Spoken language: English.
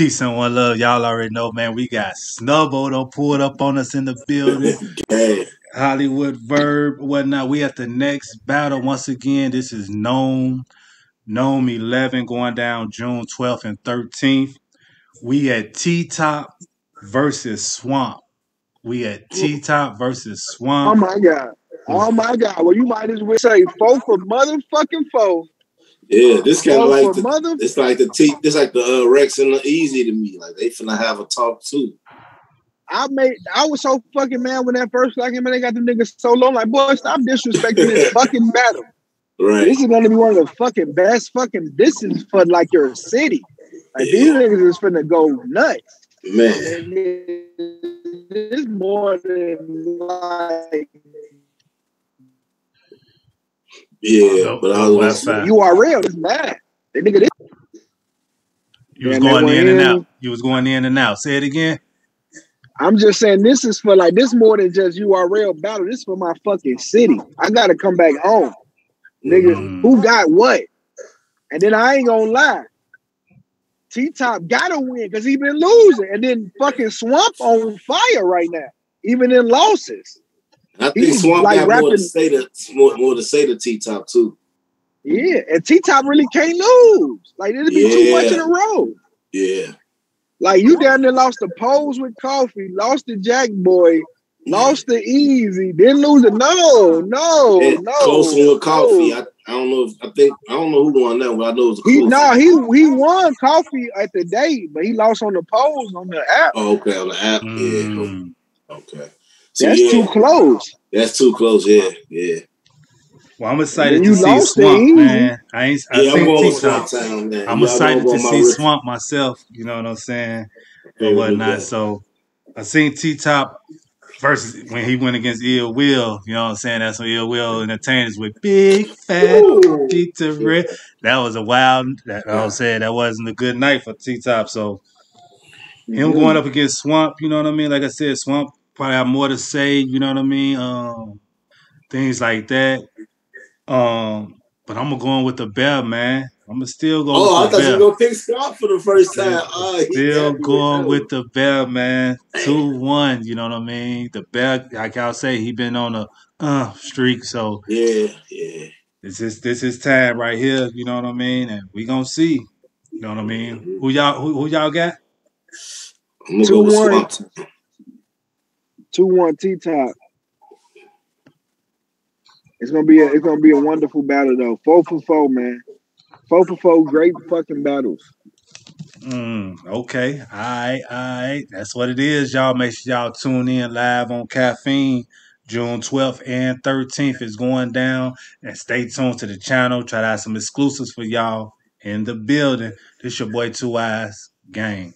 Peace and one love. Y'all already know, man. We got Snubbo pull up on us in the building. Hollywood Verb, whatnot. We at the next battle once again. This is NOME, NOME 11 going down June 12th and 13th. We at T Top versus Swamp. We at T Top versus Swamp. Oh my god. Oh my god. Well, you might as well say four for motherfucking four. Yeah, this kind of like the mother. it's like the T this like the uh, Rex and the Easy to me. Like they finna have a talk too. I made. I was so fucking mad when that first like him and they got the niggas so low. Like, boy, stop disrespecting this fucking battle. Right. This is gonna be one of the fucking best fucking. This is for like your city. Like these niggas is finna go nuts. Man. And It's more than like Yeah, but I was West gonna Side. you are real. It's mad. That nigga, this You was going in and out. You was going in and out. Say it again. I'm just saying this is for like this more than just URL battle. This is for my fucking city. I gotta come back home. Nigga, Mm. who got what? And then I ain't gonna lie. T Top gotta win because he been losing. And then fucking Swamp on fire right now, even in losses. I think He's Swamp like got more to say to more, more to say to T Top too. Yeah, and T Top really can't lose. Like it'd be too much in a row. Yeah. Like you down there lost the pose with coffee, lost the Jack Boy, lost the easy, didn't lose it. No, no, And no. close one with coffee. no. I, I don't know if I think I don't know who won that, but I know it was a He close no, one. he he won coffee at the date, but he lost on the pose on the app. Oh, okay, on the app. Mm. Yeah. Okay. So That's yeah, too close. that's too close. Yeah, yeah. Well, I'm excited When to see Swamp, easy. man. I ain't I Yeah, I'm seen T with Swamp Top. Town, man. I'm Y'all excited to see rip- Swamp myself. You know what I'm saying? Or favorite whatnot. So I seen T Top versus when he went against Ill Will. You know what I'm saying? That's when Ill Will entertainers with big fat Ooh. pizza bread. That was a wild. That, I was saying that wasn't a good night for T Top. So him going up against Swamp, you know what I mean? Like I said, Swamp probably have more to say. You know what I mean? Um, things like that. Um, but I'm gonna go in with the Bear, man. I'm gonna still go Oh, I with the thought you Bear. were gonna pick Swamp for the first time. Oh, Still going with the Bear, man. Two one. You know what I mean? The Bear, like I'll say, he been on a uh streak. So Yeah, yeah. this is this is time right here. You know what I mean? And we gonna see. You know what I mean? Who y'all who, who y'all got? I'm gonna Two go with one. Two one T top. It's gonna be a it's gonna be a wonderful battle though. Four for four, man. Four for four, great fucking battles. Mm, okay. All right, all right. That's what it is, y'all. Make sure y'all tune in live on Caffeine. June 12th and 13th is going down. And stay tuned to the channel. Try to have some exclusives for y'all in the building. This your boy 2eiies Gang.